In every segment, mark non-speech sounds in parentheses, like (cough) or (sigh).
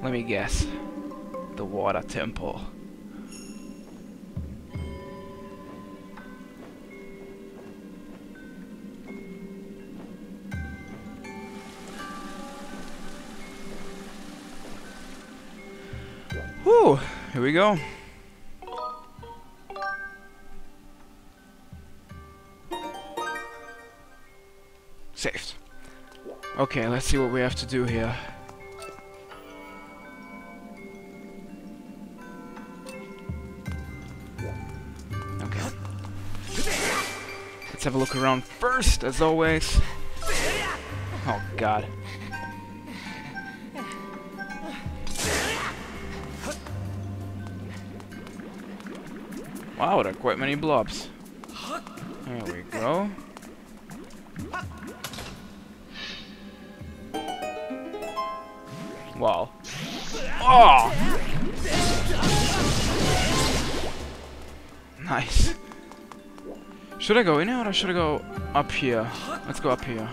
Let me guess. The water temple. Whew, here we go. Saved. Okay, let's see what we have to do here. Let's have a look around first, as always. Oh god. Wow, there are quite many blobs. There we go. Wow. Oh! Nice. Should I go in here or should I go up here? Let's go up here.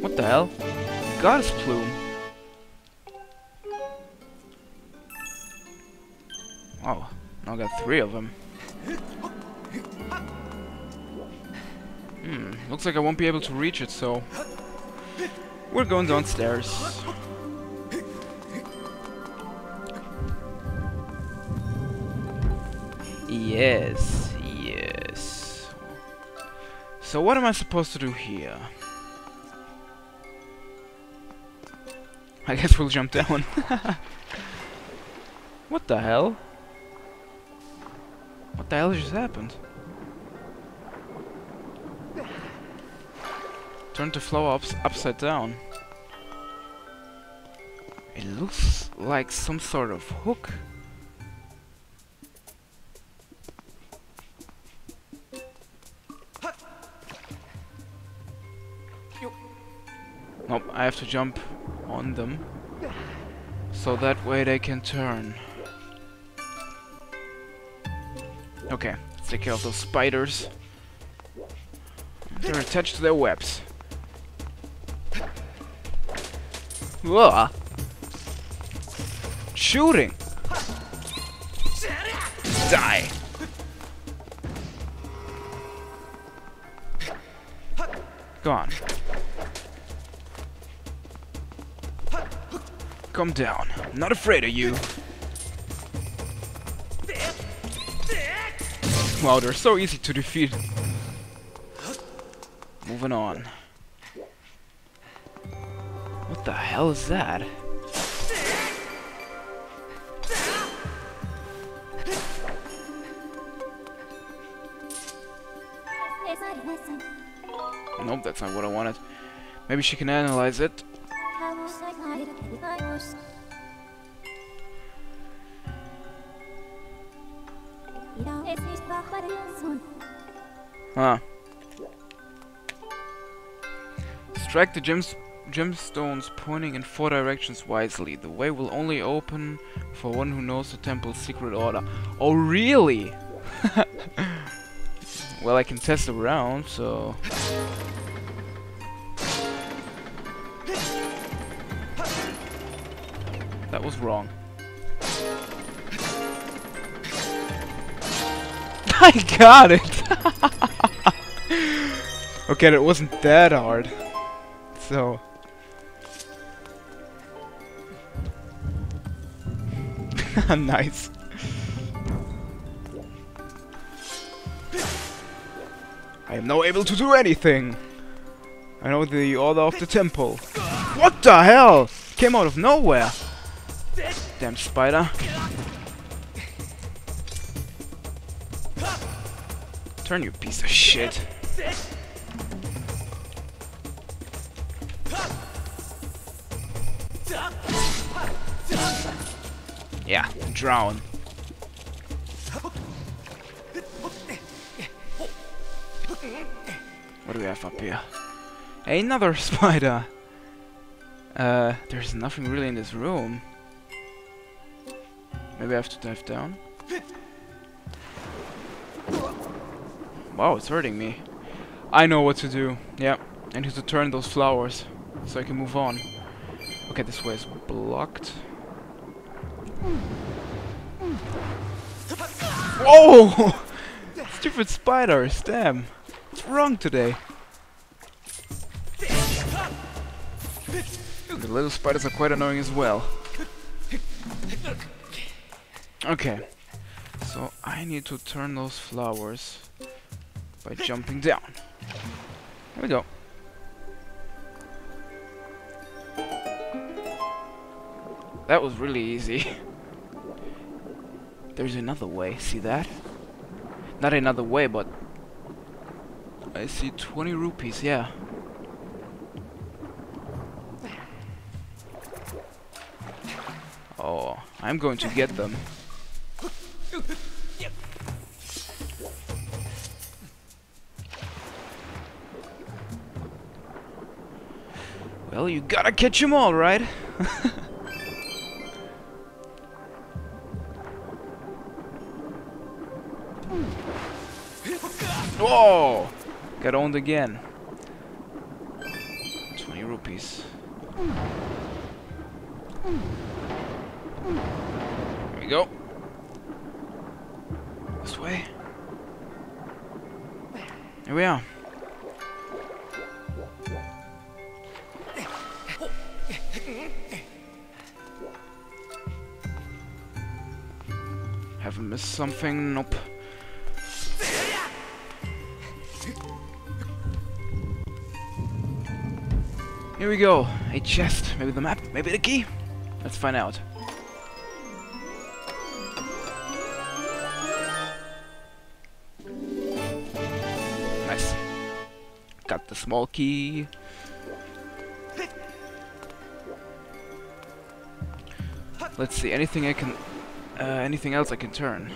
What the hell? Goddess plume. Wow, now I got three of them. Hmm, looks like I won't be able to reach it, so... We're going downstairs. Yes, yes. So what am I supposed to do here? I guess we'll jump down. (laughs) what the hell? What the hell just happened? Turn the flower ups upside down. It looks like some sort of hook. I have to jump on them. So that way they can turn. Okay, let's take care of those spiders. They're attached to their webs. Whoa! Shooting! Die! Go on. Come down. I'm not afraid of you. Wow, they're so easy to defeat. Moving on. What the hell is that? Nope, that's not what I wanted. Maybe she can analyze it. Huh. Strike the gems gemstones pointing in four directions wisely. The way will only open for one who knows the temple's secret order. Oh, really? (laughs) well, I can test around, so... That was wrong. (laughs) I got it! (laughs) okay, that wasn't that hard. So... (laughs) nice. I am now able to do anything. I know the order of the temple. What the hell? Came out of nowhere. Damn spider. Turn you piece of shit. Yeah, drown. What do we have up here? Another (laughs) spider! Uh, there's nothing really in this room. Maybe I have to dive down? Wow, it's hurting me. I know what to do. Yeah, I need to turn those flowers so I can move on. Okay, this way is blocked. Whoa! (laughs) Stupid spiders, damn. What's wrong today? The little spiders are quite annoying as well. Okay. So I need to turn those flowers by jumping down. Here we go. That was really easy. (laughs) There's another way, see that? Not another way, but... I see 20 rupees, yeah. Oh, I'm going to get them. Well, you gotta catch them all, right? (laughs) Whoa! Got owned again. 20 rupees. Here we go. This way. Here we are. Haven't missed something? Nope. Here we go. A chest. Maybe the map. Maybe the key. Let's find out. Nice. Got the small key. Let's see. Anything I can... Uh, anything else I can turn?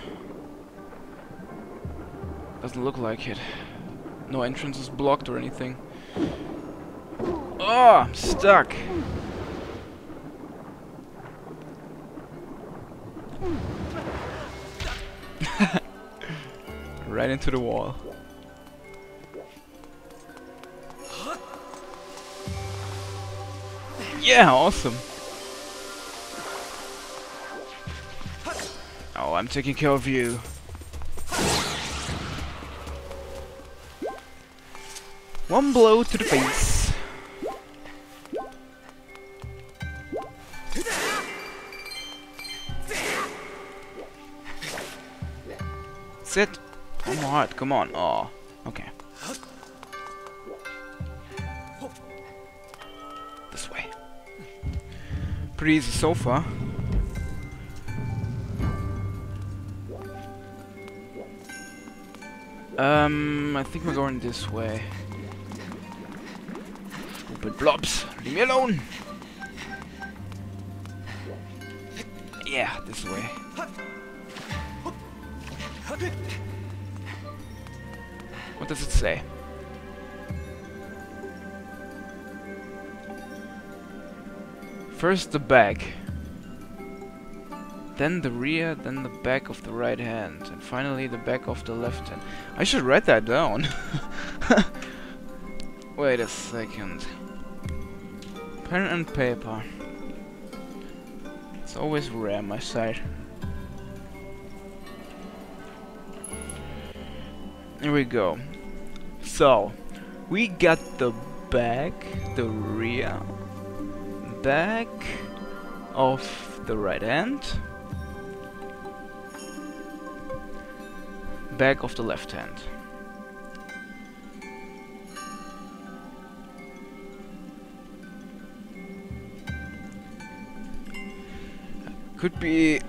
Doesn't look like it. No entrance is blocked or anything. Oh, I'm stuck. (laughs) right into the wall. Yeah, awesome. I'm taking care of you. One blow to the face. Sit. More heart, come on. Oh, okay. This way. Pretty easy so far. Um, I think we're going this way. Stupid blobs, leave me alone! Yeah, this way. What does it say? First the back, then the rear, then the back of the right hand, and finally the back of the left hand. I should write that down. (laughs) Wait a second. Pen and paper. It's always rare, my side. Here we go. So, we got the back, the rear, back of the right hand, back of the left hand. Could be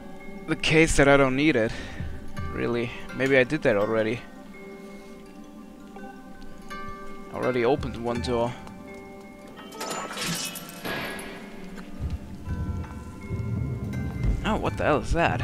the case that I don't need it. Really. Maybe I did that already. Already opened one door. Oh, what the hell is that?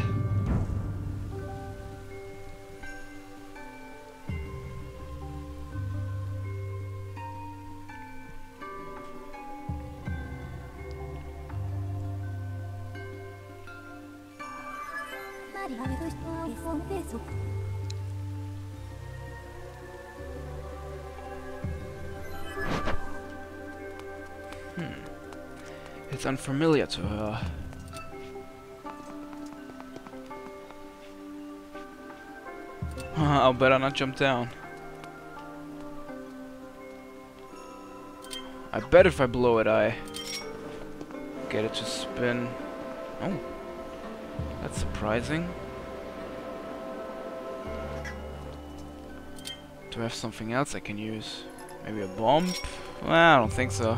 Hmm. It's unfamiliar to her. (laughs) I'll better not jump down. I bet if I blow it, I get it to spin. Oh that's surprising. Do I have something else I can use? Maybe a bomb? Well, I don't think so.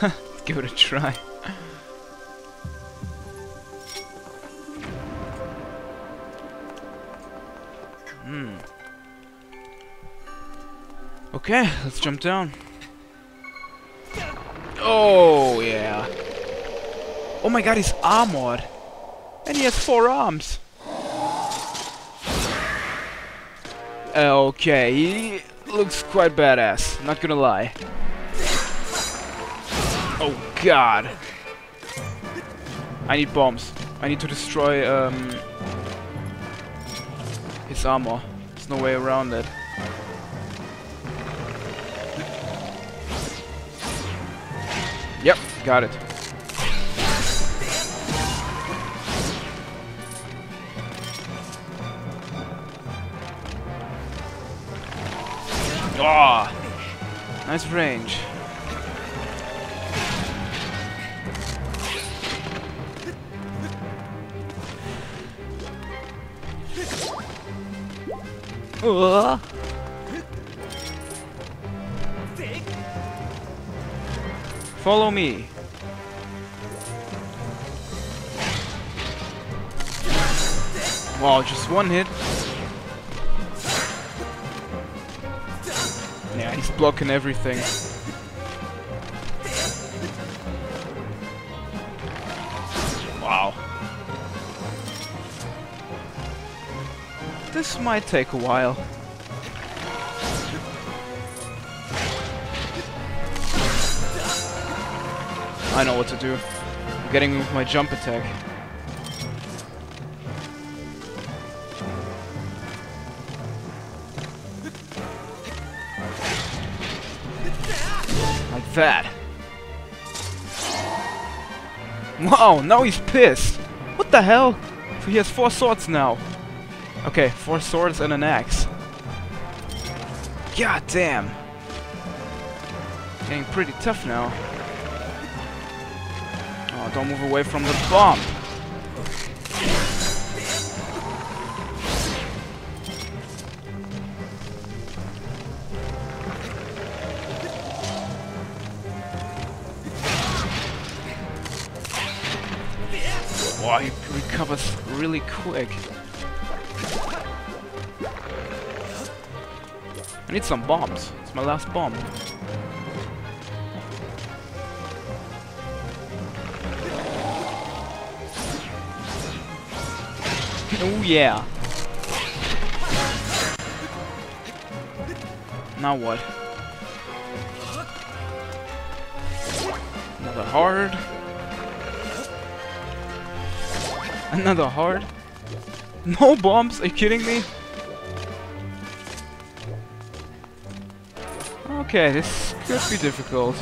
Let's (laughs) give it a try. Hmm. Okay, let's jump down. Oh. Oh my god, he's armored. And he has four arms. Okay, he looks quite badass, not gonna lie. Oh god. I need bombs. I need to destroy um, his armor. There's no way around it. Yep, got it. Ah, oh, nice range. Uh. Follow me. Wow, just one hit. Blocking everything. Wow. This might take a while. I know what to do. I'm getting with my jump attack. That. Wow, now he's pissed. What the hell? So he has four swords now. Okay, four swords and an axe. God damn. Getting pretty tough now. Oh, don't move away from the bomb. Recovers really quick. I need some bombs. It's my last bomb. oh yeah. Now what? Another hard. Another hard. No bombs? Are you kidding me? Okay, this could be difficult.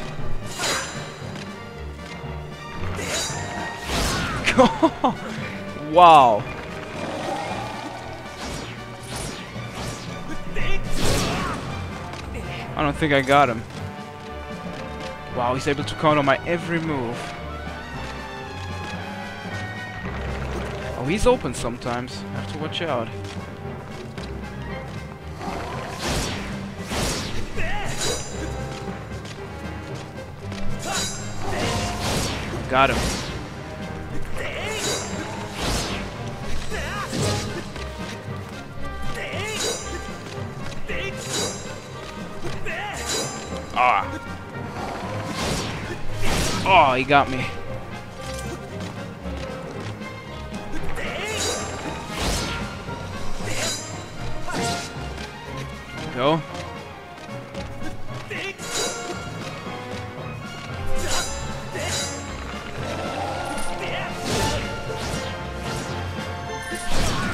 (laughs) wow. I don't think I got him. Wow, he's able to counter my every move. He's open sometimes. Have to watch out. Got him. Ah. Oh, he got me. Go.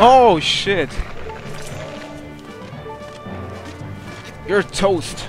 Oh shit! You're toast.